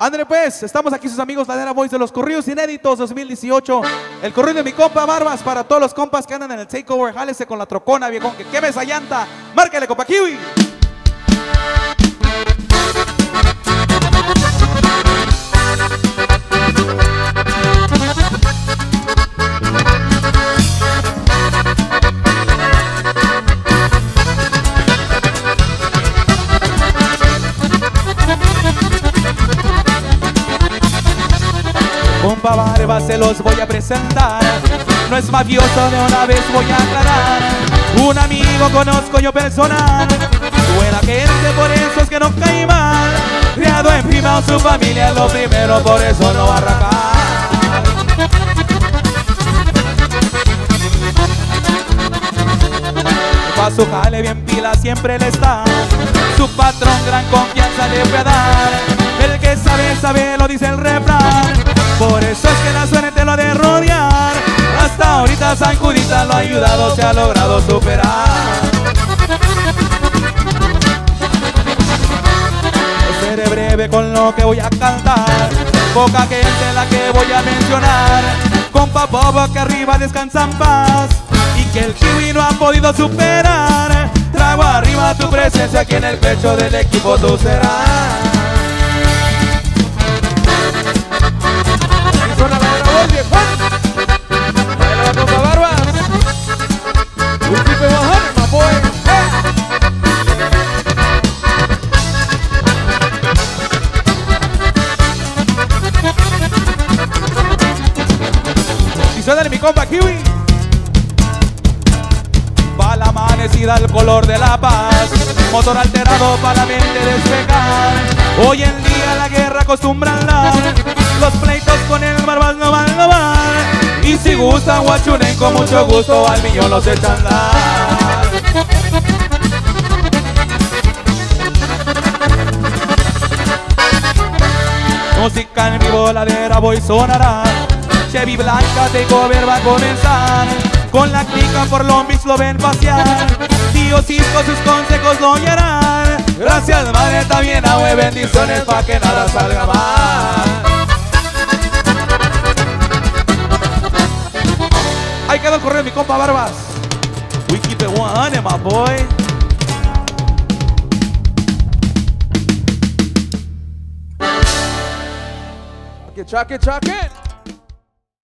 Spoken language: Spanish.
André pues, estamos aquí sus amigos Ladera Boys de los corridos inéditos 2018. El corrido de mi compa Barbas para todos los compas que andan en el takeover. Jálese con la trocona, viejón, que queme esa llanta. Márcale, compa Kiwi. Compa Barba se los voy a presentar. No es mafioso, de una vez voy a aclarar. Un amigo conozco yo personal. Buena gente, por eso es que no cae mal. Criado en prima su familia lo primero, por eso no va a arrancar Pa' su jale bien pila siempre le está. Su patrón gran confianza le puede dar. El que sabe, sabe, lo dice el refrán Por eso es que la suerte lo de rodear. Hasta ahorita San Judita lo ha ayudado, se ha logrado superar. Seré breve con lo que voy a cantar. Poca gente la que voy a mencionar. Compa Bobo que arriba descansa en paz. Y que el kiwi no ha podido superar. Trago arriba tu presencia aquí en el pecho del equipo tú serás mi compa Kiwi. Pa' la amanecida el color de la paz. Motor alterado para la mente despegar. Hoy en día la guerra acostumbra andar. Los pleitos con el barbas no van, no van. Y si gustan guachunen con mucho gusto al millón los echan a andar. Música en vivo, ladera voy sonará. Chevy Blanca de cover va a comenzar. Con la clica por Lombis lo ven pasear. Tío Cisco sus consejos lo oirán. Gracias madre también a bendiciones pa' que nada salga mal. Ahí quedó el mi compa Barbas. We keep it 100, my boy. Chuck it, chuck it, chuck it.